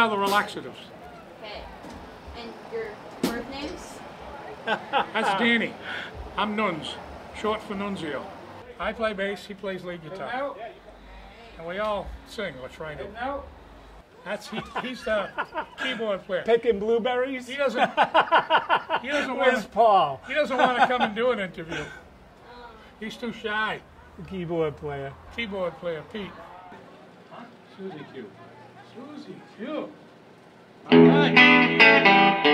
We are the Relaxatives. Okay. And your birth names? That's Danny. I'm Nuns, short for Nunzio. I play bass, he plays lead guitar. And we all sing, or try to. That's he, he's the keyboard player. Picking blueberries? He doesn't he doesn't Where's want to, Paul? he doesn't want to come and do an interview. He's too shy. The keyboard player. Keyboard player Pete. Huh? Susie Q. Susie Q. All right.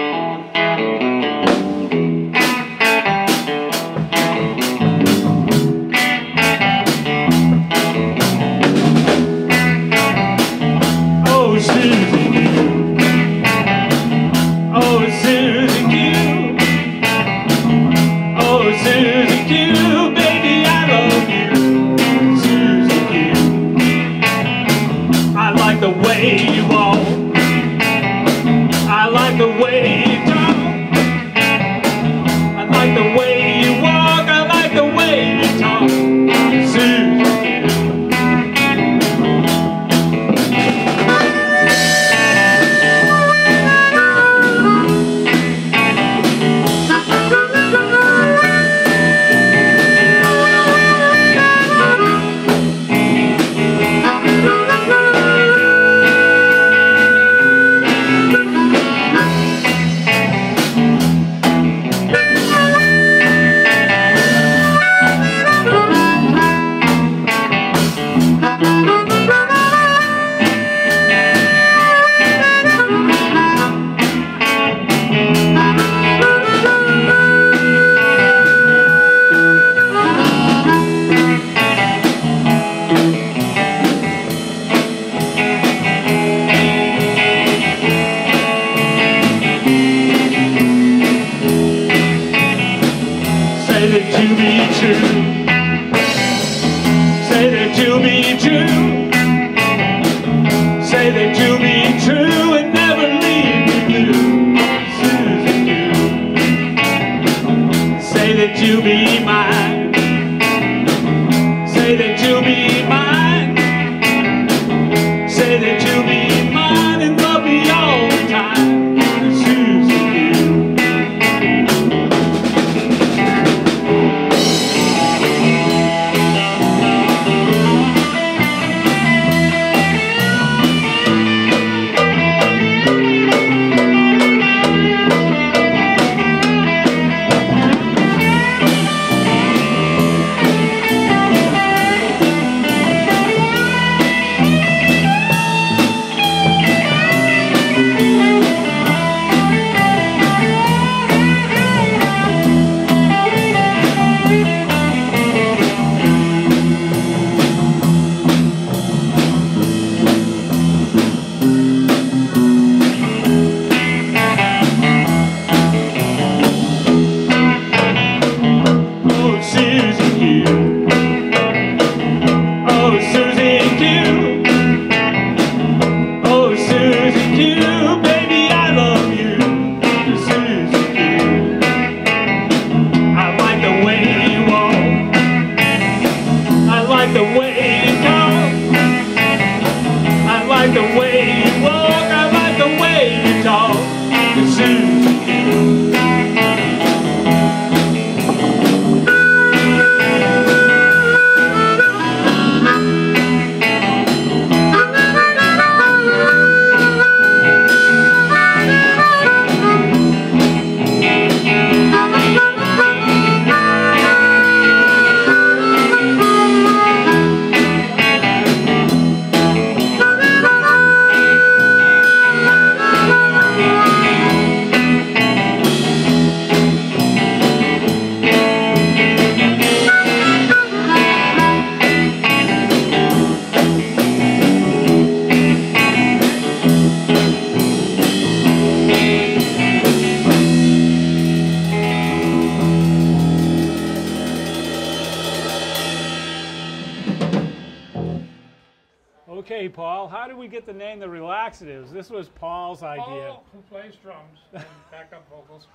Okay, Paul, how did we get the name the Relaxatives? This was Paul's idea. Paul, who plays drums and backup vocals.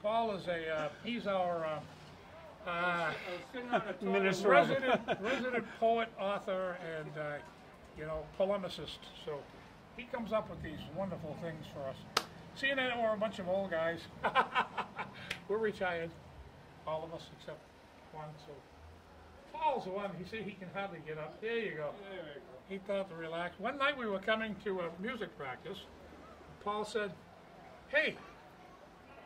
Paul is a, uh, he's our, uh, uh, Minister of- resident, resident poet, author, and, uh, you know, polemicist. So he comes up with these wonderful things for us. Seeing that we're a bunch of old guys, we're retired, all of us except one. So Paul's the one. He said he can hardly get up. There you go. He thought to relax. One night we were coming to a music practice. Paul said, "Hey,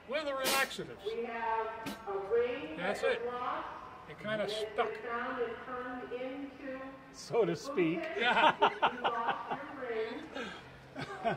we're the relaxatives." We have a ring That's it. lost, It kind of stuck. the sound is turned into, So to speak. Yeah.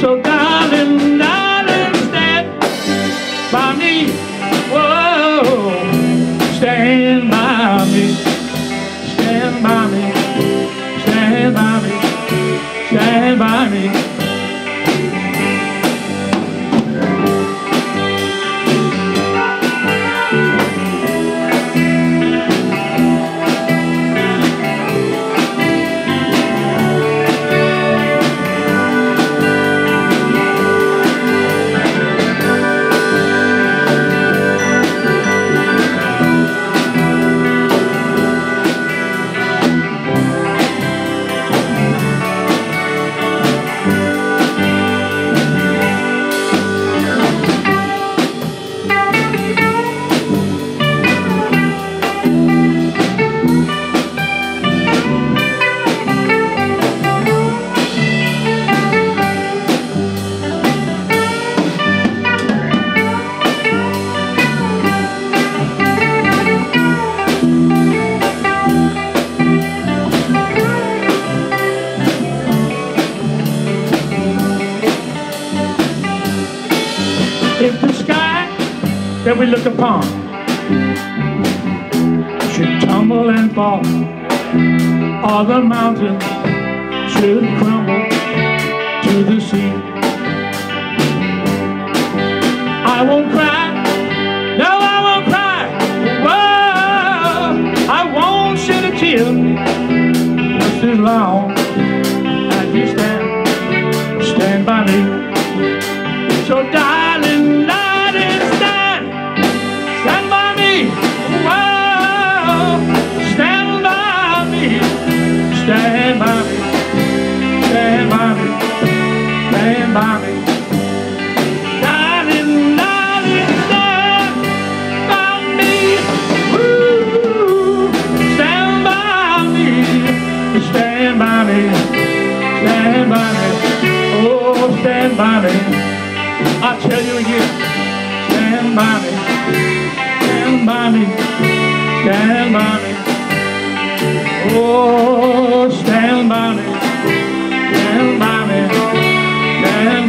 So darling, that we look upon should tumble and fall, all the mountains should crumble to the sea. I won't cry, no, I won't cry. Whoa, I won't shed a tear just as long as you stand, stand by me.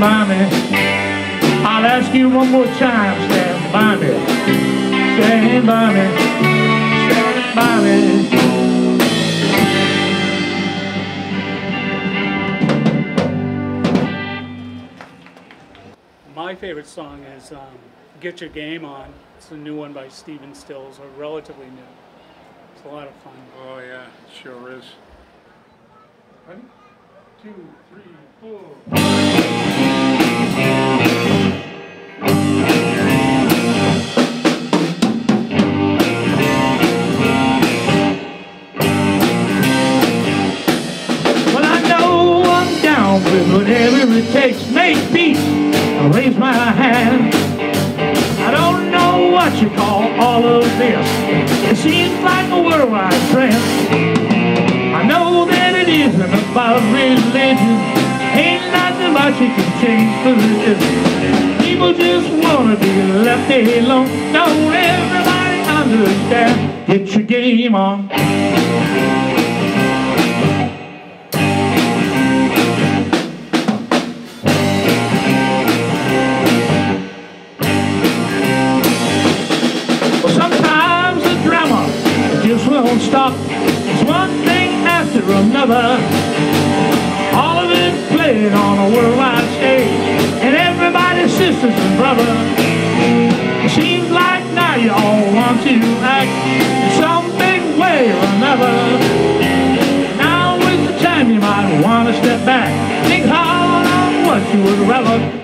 Stand by me. I'll ask you one more time, stand by me, stand by me, stand by me. My favorite song is um, Get Your Game On. It's a new one by Stephen Stills, or relatively new. It's a lot of fun. Oh yeah, it sure is. One, two, three, Well, I know I'm down with whatever it takes. Make peace. I raise my hand. I don't know what you call all of this. It seems like a worldwide trend. I know that it isn't about religion. Much can change position. People just wanna be left alone. Don't everybody understand? Get your game on.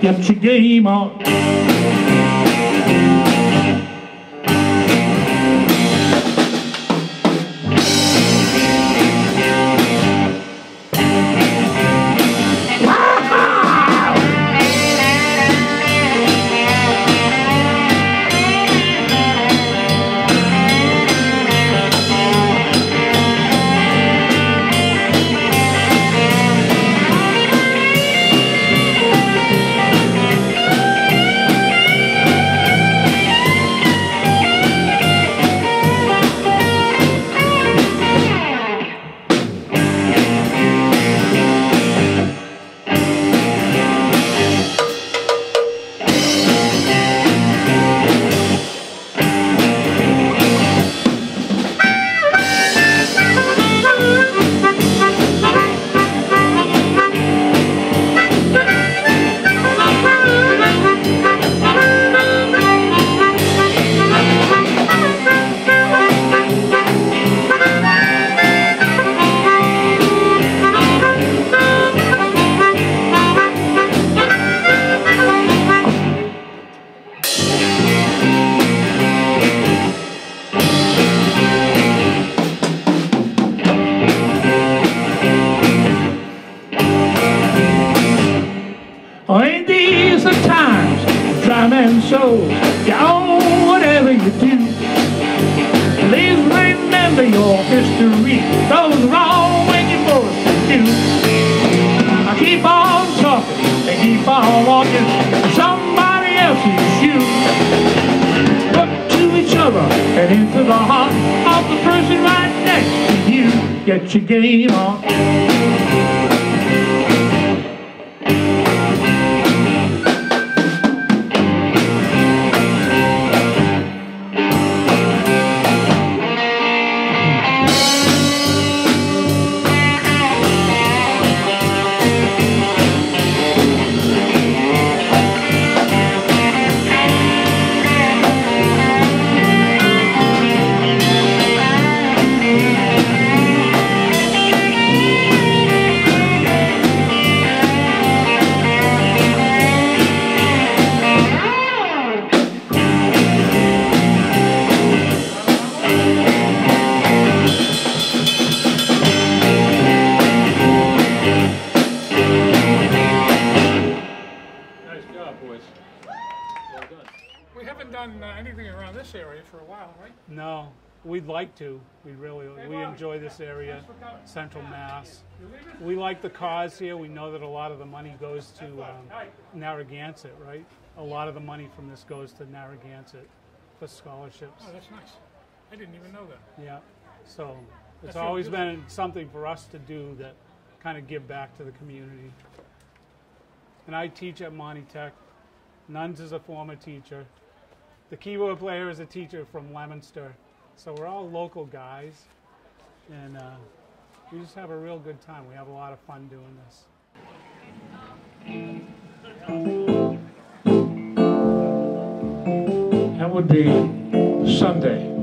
Get your game on. Your game on. For a while, right? No, we'd like to. We really we enjoy this area, Central Mass. We like the cause here. We know that a lot of the money goes to um, Narragansett, right? A lot of the money from this goes to Narragansett for scholarships. Oh, that's nice. I didn't even know that. Yeah. So it's always been something for us to do that kind of give back to the community. And I teach at Monty Tech. Nuns is a former teacher. The keyboard player is a teacher from Leominster. So we're all local guys. And uh, we just have a real good time. We have a lot of fun doing this. That would be Sunday.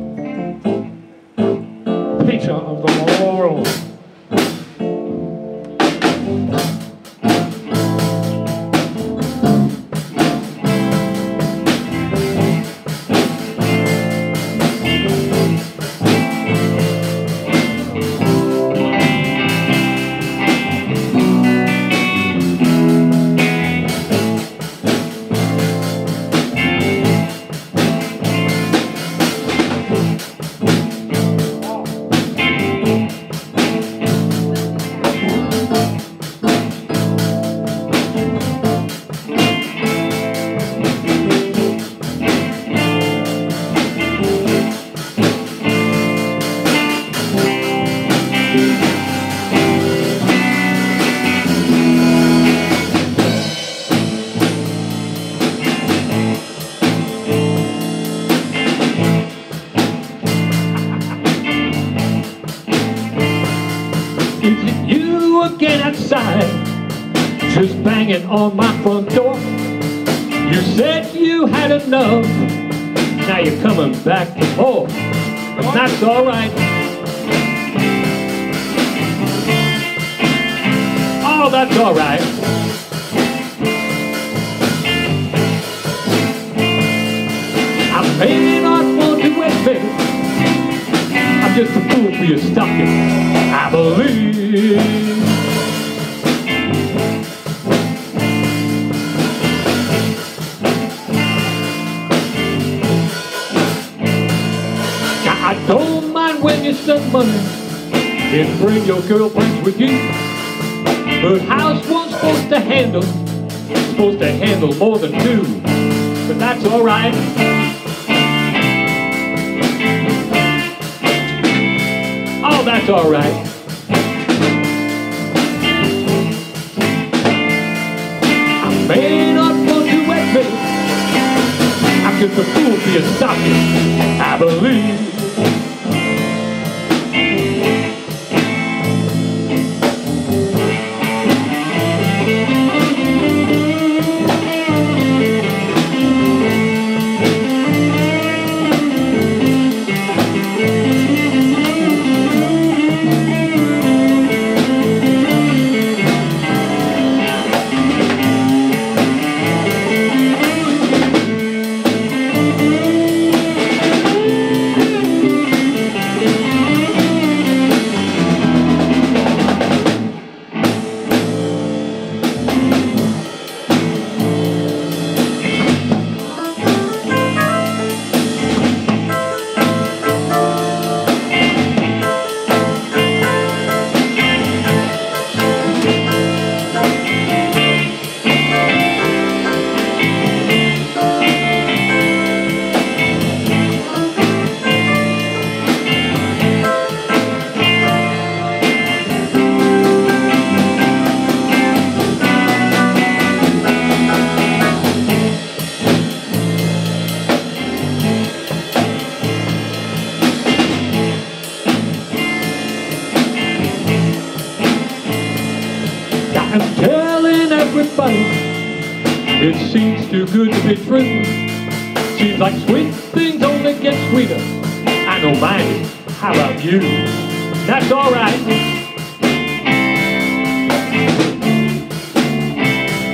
Picture of the laurel. Again outside, just banging on my front door. You said you had enough, now you're coming back for more. But that's alright. Oh, that's alright. I may not want to admit it. I'm just a fool for your stocking, I believe. Money and bring your girlfriends with you. But how's one supposed to handle? Supposed to handle more than two. But that's alright. Oh, that's alright. I may not want to admit it. I'm just a fool for your stocking, I believe. Good to be true. Seems like sweet things only get sweeter. I don't mind it. How about you? That's all right.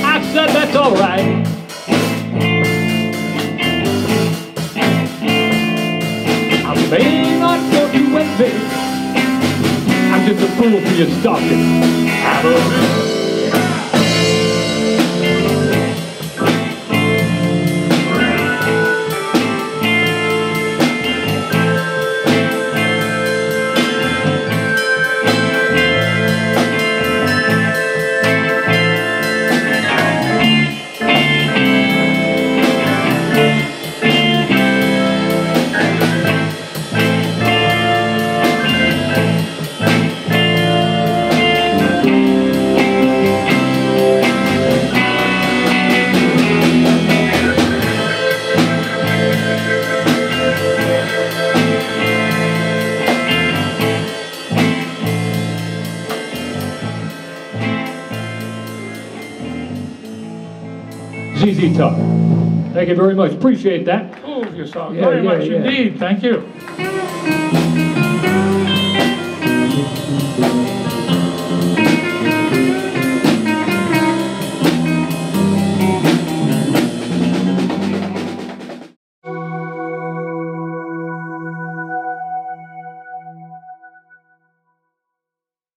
I said that's all right. I may not to admit it. I'm just a fool for your stocking. I believe. ZZ Top. Thank you very much. Appreciate that. Move yourself. Yeah, Very yeah, much yeah. indeed. Thank you.